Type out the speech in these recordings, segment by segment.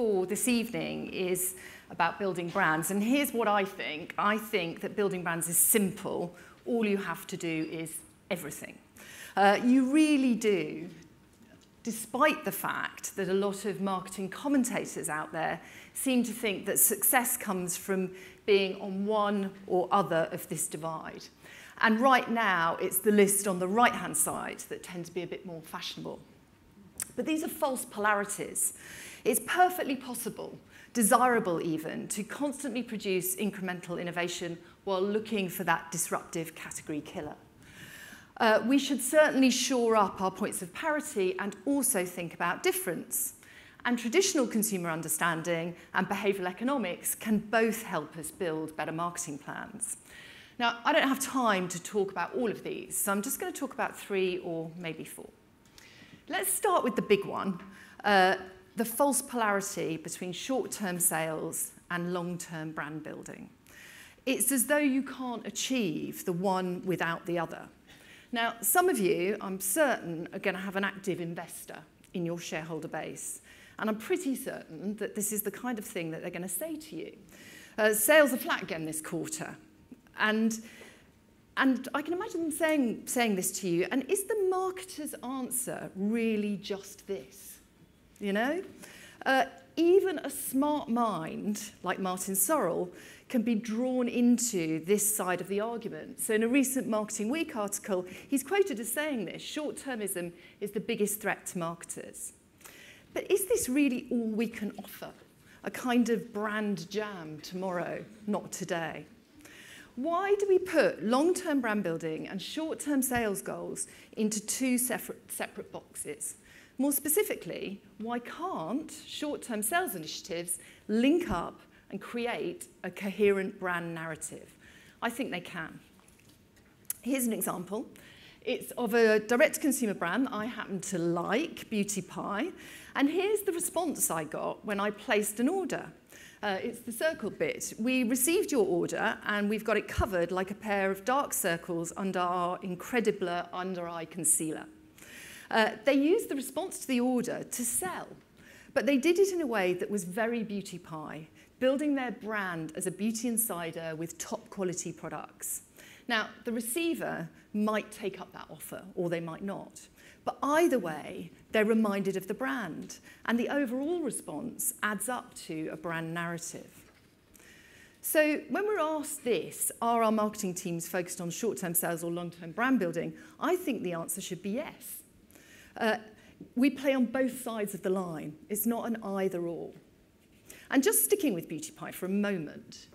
for this evening is about building brands. And here's what I think. I think that building brands is simple. All you have to do is everything. Uh, you really do, despite the fact that a lot of marketing commentators out there seem to think that success comes from being on one or other of this divide. And right now, it's the list on the right-hand side that tend to be a bit more fashionable. But these are false polarities. It's perfectly possible, desirable even, to constantly produce incremental innovation while looking for that disruptive category killer. Uh, we should certainly shore up our points of parity and also think about difference. And traditional consumer understanding and behavioural economics can both help us build better marketing plans. Now, I don't have time to talk about all of these, so I'm just going to talk about three or maybe four. Let's start with the big one, uh, the false polarity between short-term sales and long-term brand building. It's as though you can't achieve the one without the other. Now, some of you, I'm certain, are going to have an active investor in your shareholder base. And I'm pretty certain that this is the kind of thing that they're going to say to you. Uh, sales are flat again this quarter. And and I can imagine them saying, saying this to you. And is the marketer's answer really just this? You know? Uh, even a smart mind like Martin Sorrell can be drawn into this side of the argument. So in a recent Marketing Week article, he's quoted as saying this, short-termism is the biggest threat to marketers. But is this really all we can offer? A kind of brand jam tomorrow, not today? Why do we put long-term brand building and short-term sales goals into two separate, separate boxes? More specifically, why can't short-term sales initiatives link up and create a coherent brand narrative? I think they can. Here's an example. It's of a direct-to-consumer brand I happen to like, Beauty Pie, and here's the response I got when I placed an order. Uh, it's the circle bit. We received your order and we've got it covered like a pair of dark circles under our Incredibler under eye concealer. Uh, they used the response to the order to sell, but they did it in a way that was very beauty pie, building their brand as a beauty insider with top quality products. Now, the receiver might take up that offer or they might not. But either way, they're reminded of the brand, and the overall response adds up to a brand narrative. So when we're asked this, are our marketing teams focused on short-term sales or long-term brand building, I think the answer should be yes. Uh, we play on both sides of the line. It's not an either or. And just sticking with Beauty Pie for a moment,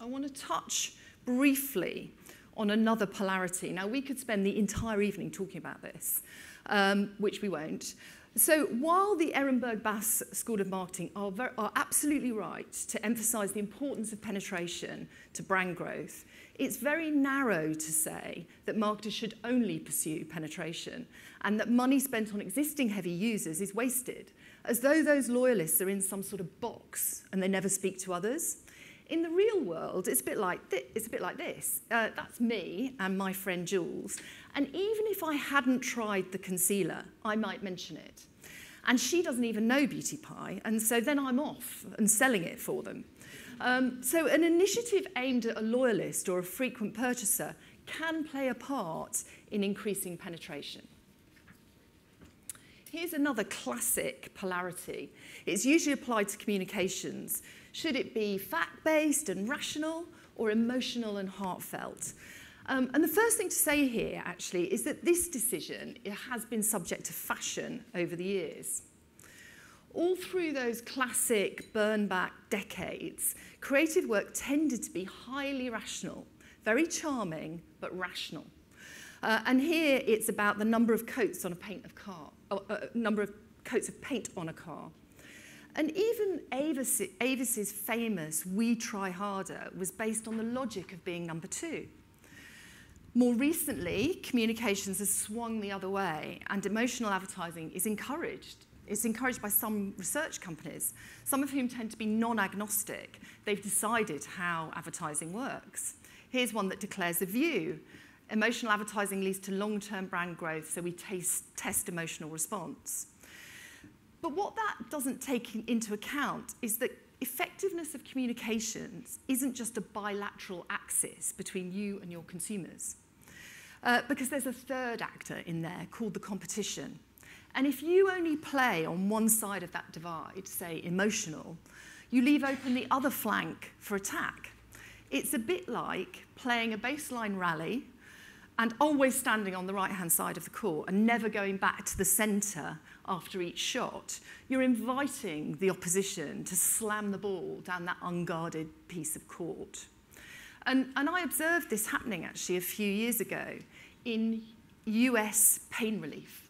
I want to touch briefly on another polarity. Now, we could spend the entire evening talking about this, um, which we won't. So while the Ehrenberg Bass School of Marketing are, very, are absolutely right to emphasize the importance of penetration to brand growth, it's very narrow to say that marketers should only pursue penetration and that money spent on existing heavy users is wasted, as though those loyalists are in some sort of box and they never speak to others. In the real world, it's a bit like, it's a bit like this. Uh, that's me and my friend Jules. And even if I hadn't tried the concealer, I might mention it. And she doesn't even know Beauty Pie, and so then I'm off and selling it for them. Um, so an initiative aimed at a loyalist or a frequent purchaser can play a part in increasing penetration. Here's another classic polarity. It's usually applied to communications. Should it be fact-based and rational or emotional and heartfelt? Um, and the first thing to say here, actually, is that this decision has been subject to fashion over the years. All through those classic Bernbach decades, creative work tended to be highly rational, very charming, but rational. Uh, and here it's about the number of coats on a paint of car, uh, uh, number of coats of paint on a car. And even Avis, Avis's famous We Try Harder was based on the logic of being number two. More recently, communications has swung the other way and emotional advertising is encouraged. It's encouraged by some research companies, some of whom tend to be non-agnostic. They've decided how advertising works. Here's one that declares a view. Emotional advertising leads to long-term brand growth, so we taste, test emotional response. But what that doesn't take into account is that effectiveness of communications isn't just a bilateral axis between you and your consumers. Uh, because there's a third actor in there called the competition. And if you only play on one side of that divide, say emotional, you leave open the other flank for attack. It's a bit like playing a baseline rally and always standing on the right hand side of the court and never going back to the centre after each shot. You're inviting the opposition to slam the ball down that unguarded piece of court. And, and I observed this happening actually a few years ago in US pain relief.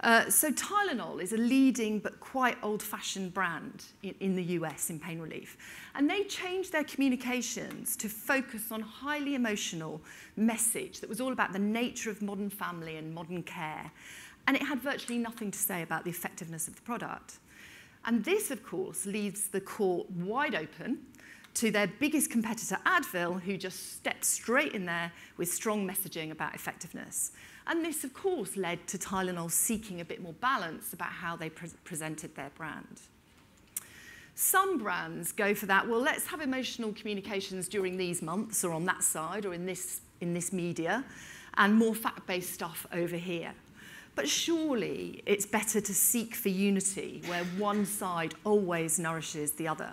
Uh, so Tylenol is a leading but quite old-fashioned brand in, in the US in pain relief. And they changed their communications to focus on highly emotional message that was all about the nature of modern family and modern care. And it had virtually nothing to say about the effectiveness of the product. And this, of course, leaves the court wide open to their biggest competitor, Advil, who just stepped straight in there with strong messaging about effectiveness. And this, of course, led to Tylenol seeking a bit more balance about how they pre presented their brand. Some brands go for that, well, let's have emotional communications during these months or on that side or in this, in this media and more fact-based stuff over here. But surely it's better to seek for unity where one side always nourishes the other.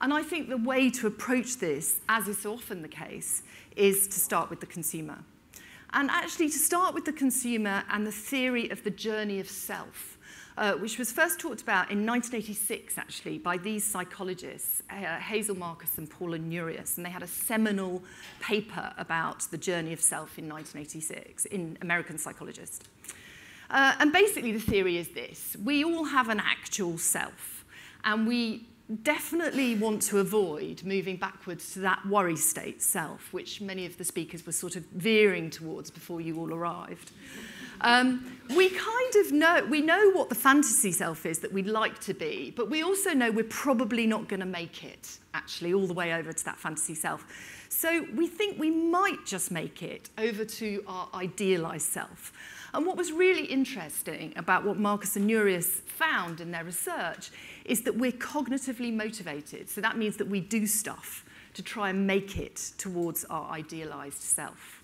And I think the way to approach this, as is often the case, is to start with the consumer. And actually to start with the consumer and the theory of the journey of self, uh, which was first talked about in 1986, actually, by these psychologists, uh, Hazel Marcus and Paula Neurius. And they had a seminal paper about the journey of self in 1986 in American Psychologist. Uh, and basically the theory is this. We all have an actual self. And we definitely want to avoid moving backwards to that worry state self, which many of the speakers were sort of veering towards before you all arrived. Um, we kind of know, we know what the fantasy self is that we'd like to be, but we also know we're probably not going to make it, actually, all the way over to that fantasy self. So we think we might just make it over to our idealized self. And what was really interesting about what Markus and Nurius found in their research is that we're cognitively motivated. So that means that we do stuff to try and make it towards our idealized self.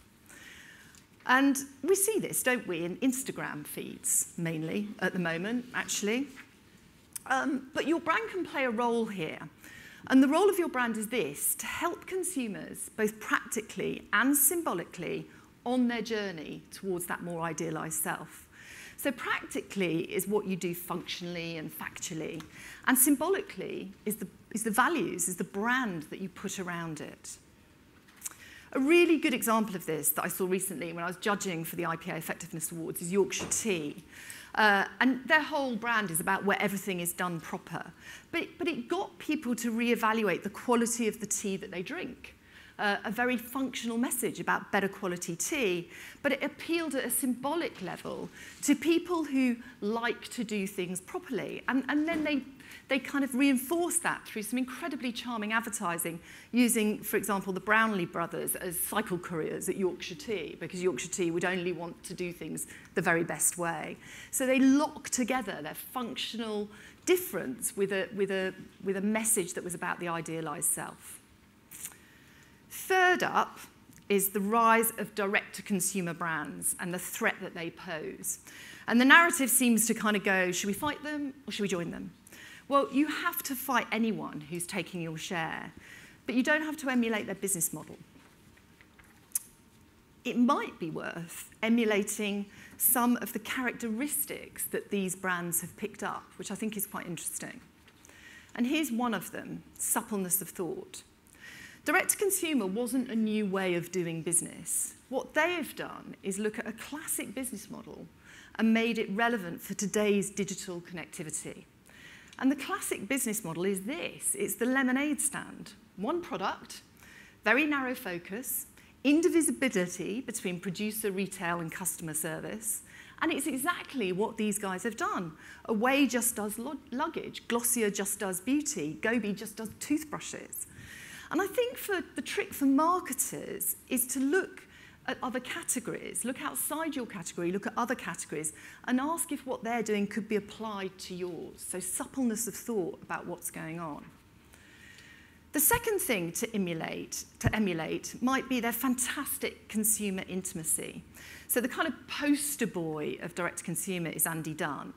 And we see this, don't we, in Instagram feeds mainly at the moment, actually. Um, but your brand can play a role here. And the role of your brand is this, to help consumers, both practically and symbolically, on their journey towards that more idealized self. So practically is what you do functionally and factually. And symbolically is the, is the values, is the brand that you put around it. A really good example of this that I saw recently when I was judging for the IPA Effectiveness Awards is Yorkshire Tea. Uh, and their whole brand is about where everything is done proper. But, but it got people to reevaluate the quality of the tea that they drink. A very functional message about better quality tea, but it appealed at a symbolic level to people who like to do things properly. And, and then they, they kind of reinforced that through some incredibly charming advertising using, for example, the Brownlee brothers as cycle couriers at Yorkshire Tea, because Yorkshire Tea would only want to do things the very best way. So they locked together their functional difference with a, with a, with a message that was about the idealized self. Third up is the rise of direct-to-consumer brands and the threat that they pose. And the narrative seems to kind of go, should we fight them or should we join them? Well, you have to fight anyone who's taking your share, but you don't have to emulate their business model. It might be worth emulating some of the characteristics that these brands have picked up, which I think is quite interesting. And here's one of them, suppleness of thought. Direct-to-consumer wasn't a new way of doing business. What they have done is look at a classic business model and made it relevant for today's digital connectivity. And the classic business model is this. It's the lemonade stand. One product, very narrow focus, indivisibility between producer, retail, and customer service. And it's exactly what these guys have done. Away just does luggage, Glossier just does beauty, Goby just does toothbrushes. And I think for the trick for marketers is to look at other categories, look outside your category, look at other categories, and ask if what they're doing could be applied to yours. So suppleness of thought about what's going on. The second thing to emulate, to emulate might be their fantastic consumer intimacy. So the kind of poster boy of direct to consumer is Andy Dunn.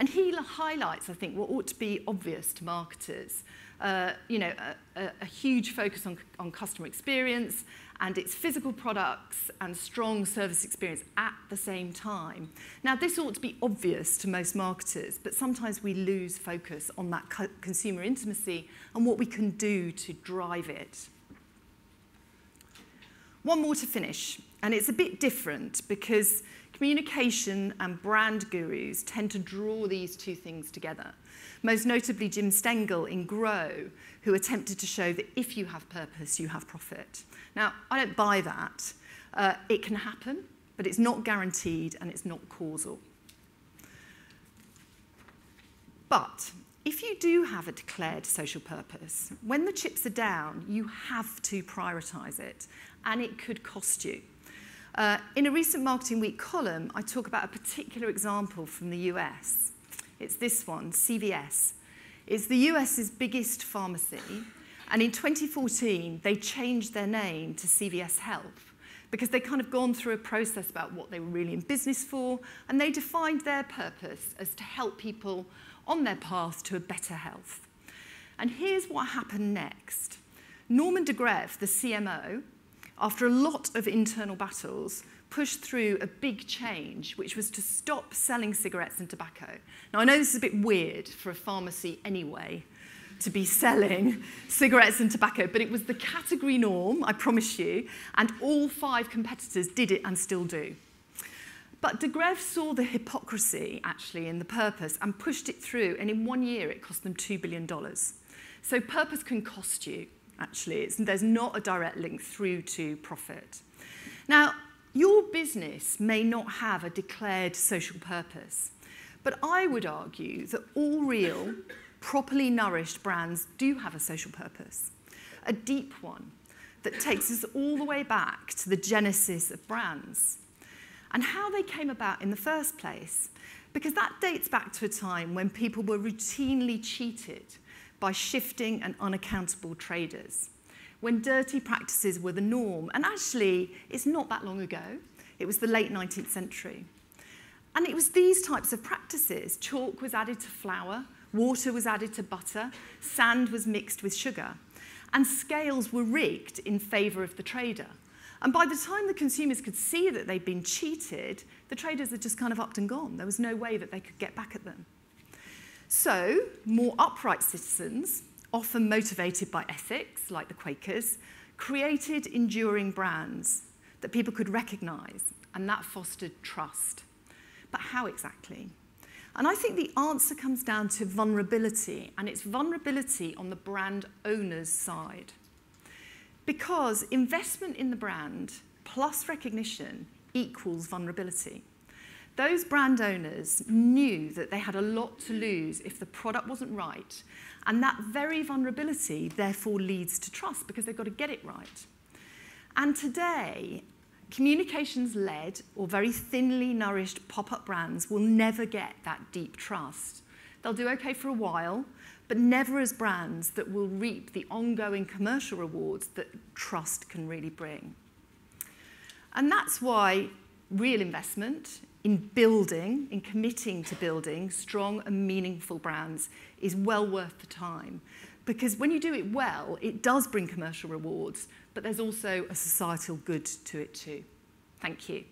And he highlights, I think, what ought to be obvious to marketers. Uh, you know, a, a, a huge focus on, on customer experience and its physical products and strong service experience at the same time. Now, this ought to be obvious to most marketers, but sometimes we lose focus on that co consumer intimacy and what we can do to drive it. One more to finish, and it's a bit different because communication and brand gurus tend to draw these two things together. Most notably, Jim Stengel in Grow, who attempted to show that if you have purpose, you have profit. Now, I don't buy that. Uh, it can happen, but it's not guaranteed and it's not causal. But if you do have a declared social purpose, when the chips are down, you have to prioritise it, and it could cost you. Uh, in a recent Marketing Week column, I talk about a particular example from the US. It's this one, CVS. It's the US's biggest pharmacy, and in 2014, they changed their name to CVS Health because they kind of gone through a process about what they were really in business for, and they defined their purpose as to help people on their path to a better health. And here's what happened next. Norman de Greve, the CMO, after a lot of internal battles, pushed through a big change, which was to stop selling cigarettes and tobacco. Now, I know this is a bit weird for a pharmacy anyway, to be selling cigarettes and tobacco, but it was the category norm, I promise you, and all five competitors did it and still do. But de Greve saw the hypocrisy, actually, in the purpose and pushed it through, and in one year it cost them $2 billion. So purpose can cost you, actually. It's, there's not a direct link through to profit. Now, your business may not have a declared social purpose, but I would argue that all real properly nourished brands do have a social purpose, a deep one that takes us all the way back to the genesis of brands and how they came about in the first place. Because that dates back to a time when people were routinely cheated by shifting and unaccountable traders, when dirty practices were the norm. And actually, it's not that long ago. It was the late 19th century. And it was these types of practices. Chalk was added to flour, Water was added to butter, sand was mixed with sugar, and scales were rigged in favour of the trader. And by the time the consumers could see that they'd been cheated, the traders had just kind of upped and gone. There was no way that they could get back at them. So, more upright citizens, often motivated by ethics, like the Quakers, created enduring brands that people could recognise, and that fostered trust. But how exactly? And I think the answer comes down to vulnerability, and it's vulnerability on the brand owner's side. Because investment in the brand plus recognition equals vulnerability. Those brand owners knew that they had a lot to lose if the product wasn't right, and that very vulnerability therefore leads to trust because they've got to get it right. And today, communications led or very thinly nourished pop up brands will never get that deep trust. They'll do okay for a while, but never as brands that will reap the ongoing commercial rewards that trust can really bring. And that's why real investment in building, in committing to building strong and meaningful brands is well worth the time. Because when you do it well, it does bring commercial rewards, but there's also a societal good to it too. Thank you.